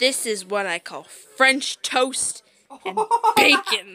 This is what I call French toast and bacon.